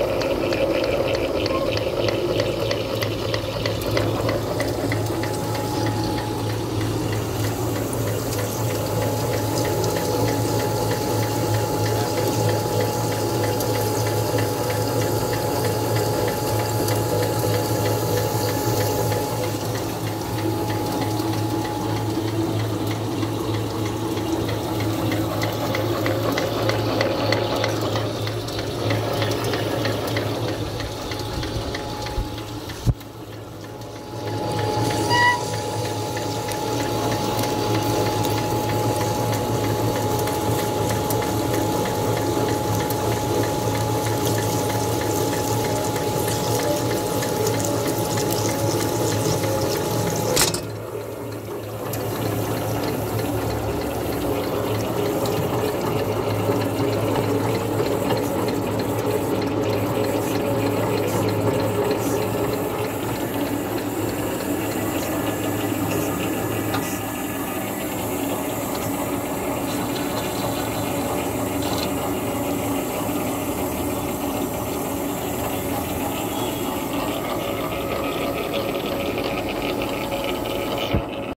you